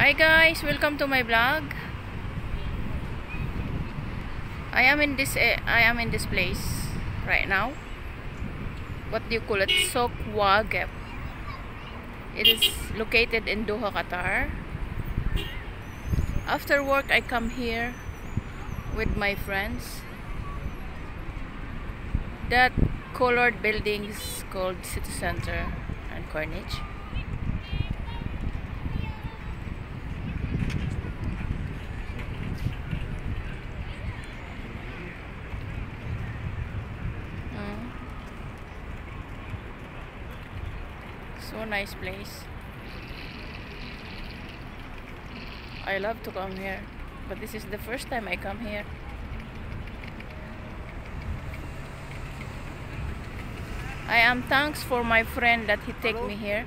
Hi guys, welcome to my vlog. I am in this eh, I am in this place right now. What do you call it? Souk Waqif. It is located in Doha, Qatar. After work, I come here with my friends. That colored building is called City Center and Corniche. So nice place. I love to come here, but this is the first time I come here. I am thanks for my friend that he take me here.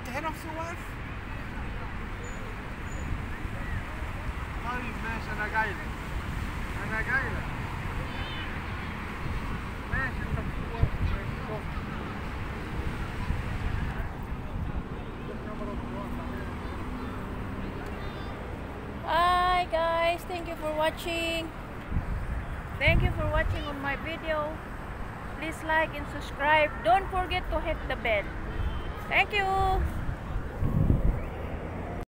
ايه انت هنا في واقف؟ طيب ماشي انا جاي لك انا جاي لك ماشي انت في واقف ماشي شوف. Hi guys, thank you for watching. Thank you for watching on my video. Please like and subscribe. Don't forget to hit the bell. Thank you.